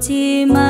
寂寞。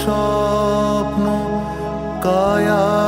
স্বপ্ন কায়াবিহীন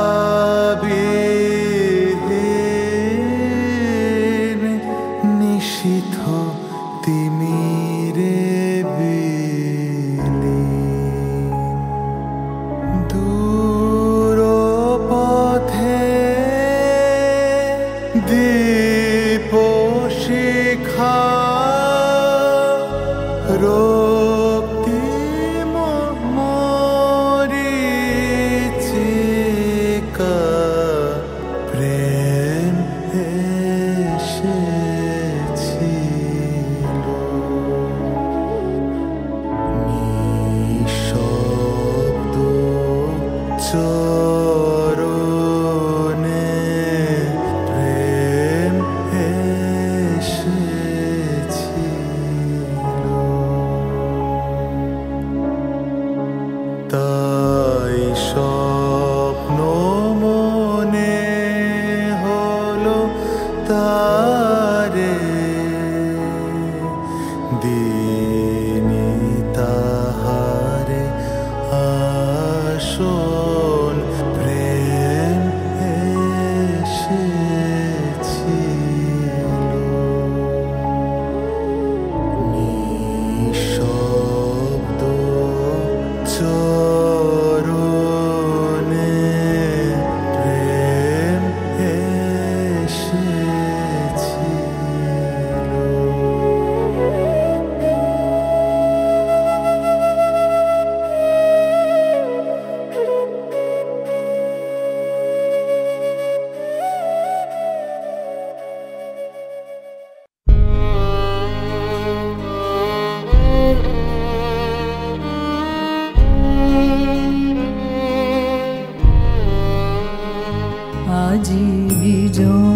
আজি বিজন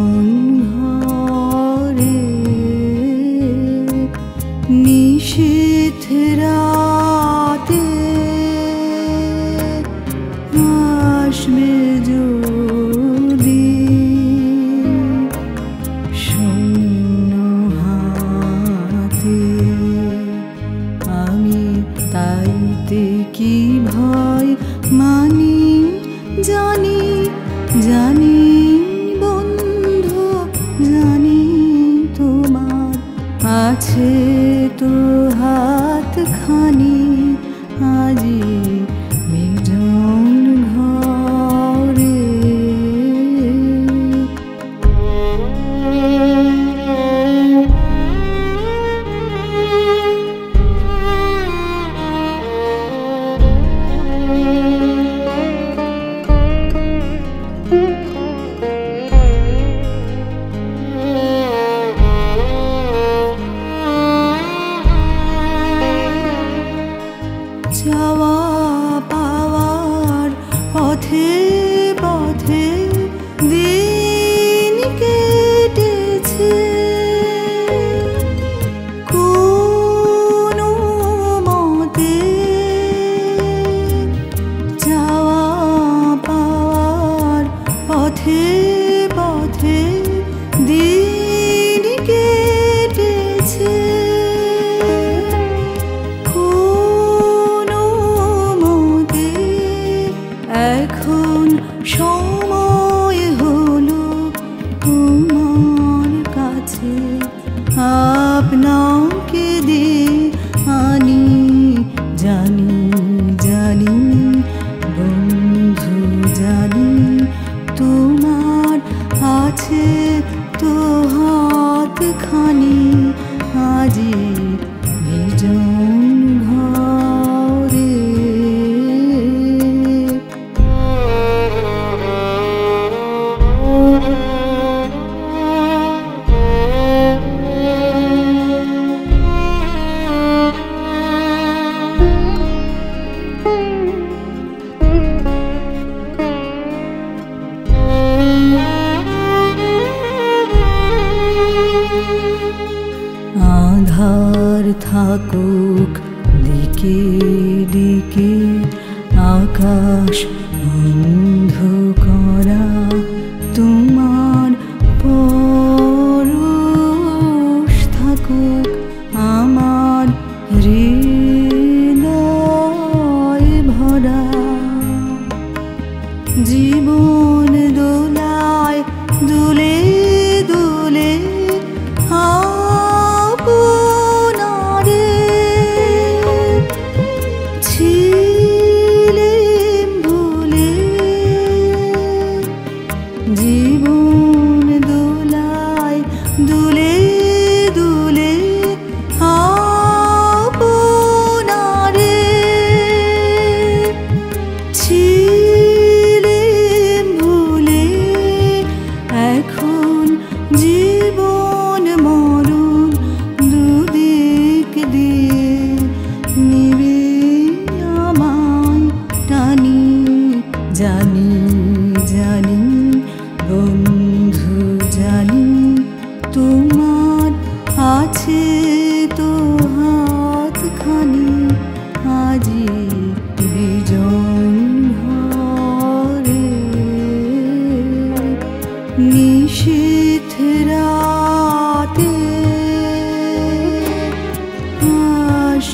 かに味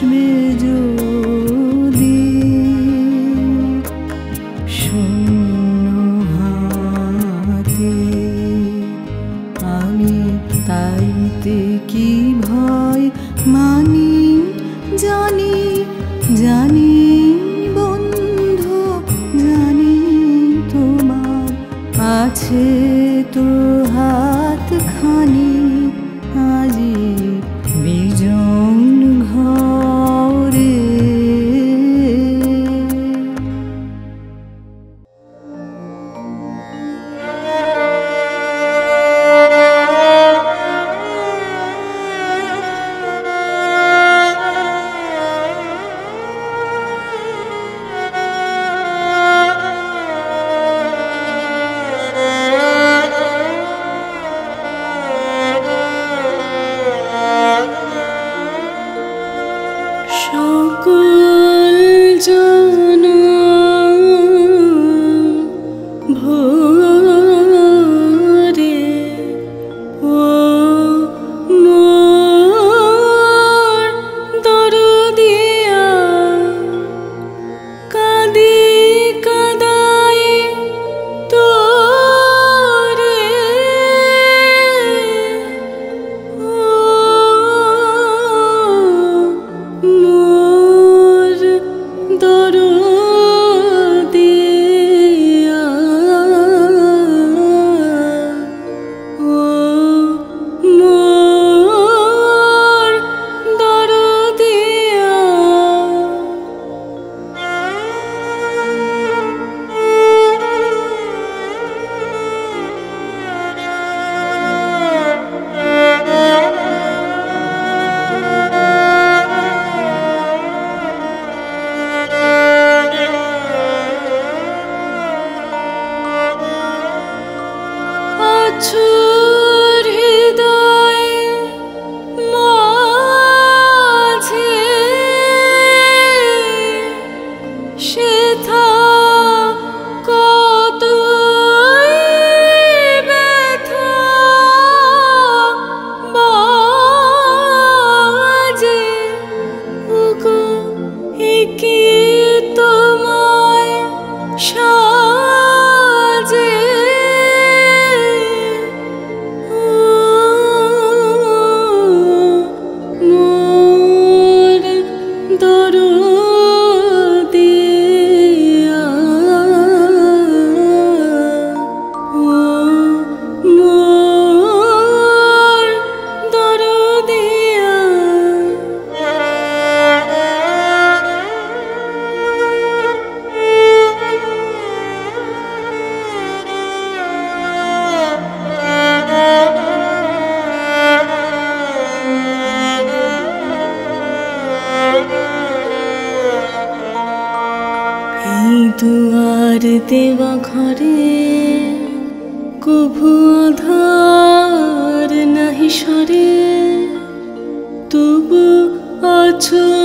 me do সরে তবু আছো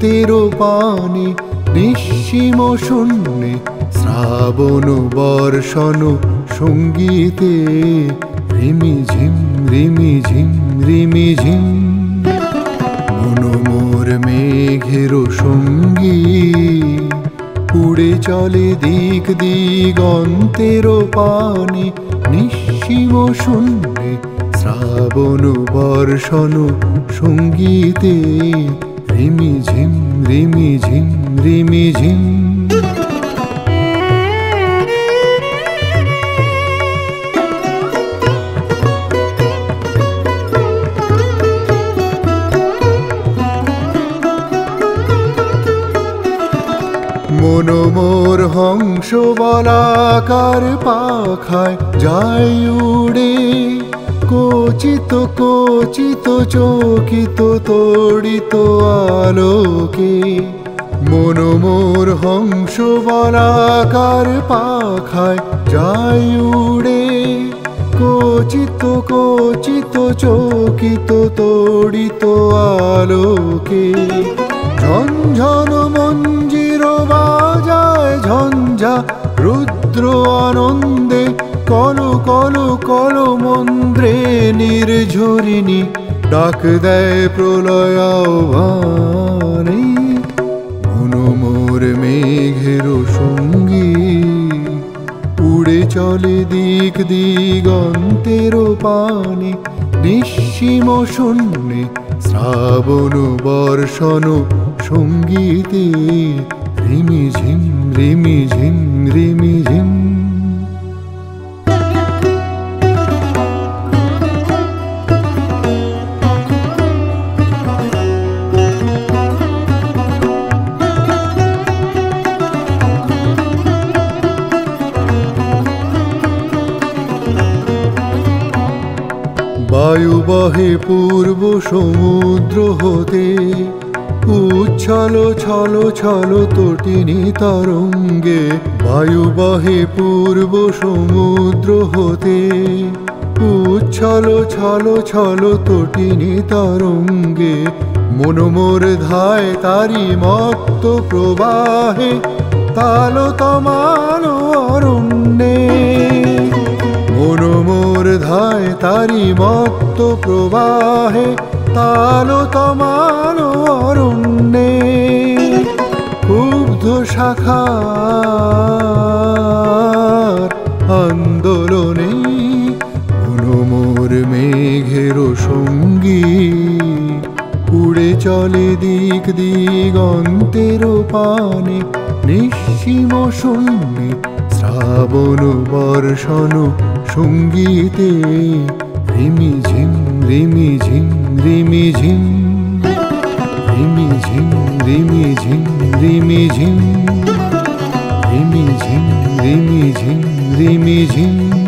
দিগন্তের পানে নিঃসীম শূন্যে, শ্রাবণ বর্ষণ সঙ্গীতে, রিমি ঝিম রিমি ঝিম রিমি ঝিম। মনোমোর মেঘের সঙ্গী উড়ে চলে দিক দিগন্তের পানে নিঃসীম শূন্যে, শ্রাবণ বর্ষণ সঙ্গীতে রিমি ঝিম রিমি ঝিম রিমি ঝিম। মনোমোর হংস বলাকার পাখায় যায় উড়ে। কচিত কচিত চকিত, তড়িত আলোকে। মনোমোর হংস বলাকার পাখায় যাই উড়ে। কচিত কচিত চকিত, তড়িত আলোকে। ঝঞ্ঝন মঞ্জির বাজায় ঝঞ্ঝা, রুদ্র আনন্দে কল কল কল মন্দ্রে নির্ঝরিণী ডাক দেয় প্রলয় আহ্বানে। মনোমোর মেঘের সঙ্গী, উড়ে চলে দিক দিগন্তের পানে। নিঃসীম শূন্যে শ্রাবণ বর্ষণ সঙ্গীতে রিমি ঝিম রিমি ঝিম রিমি ঝিম। বহে পূর্ব সমুদ্র হতে, উচ্ছল ছল ছল তটিনী তরঙ্গে বায়ু বহে পূর্ব সমুদ্র হতে, উচ্ছল ছল ছল তটিনী তরঙ্গে মনোমোর ধায় তারি মত্ত প্রবাহে তাল তমাল অরণ্যে। ধায় তারি মত্ত প্রবাহে তাল তমাল অরণ্যে। ক্ষুব্ধ শাখার আন্দোলনে মনোমোর মেঘের সঙ্গী। উড়ে চলে দিক দিগন্তের পানে নিঃসীম শূন্যে শ্রাবণ বর্ষণ সঙ্গীতে রিমি ঝিম রিমি ঝিম রিমি ঝিম। রিমি ঝিম রিমি ঝিম রিমি ঝিম। রিমি ঝিম রিমি ঝিম রিমি ঝিম।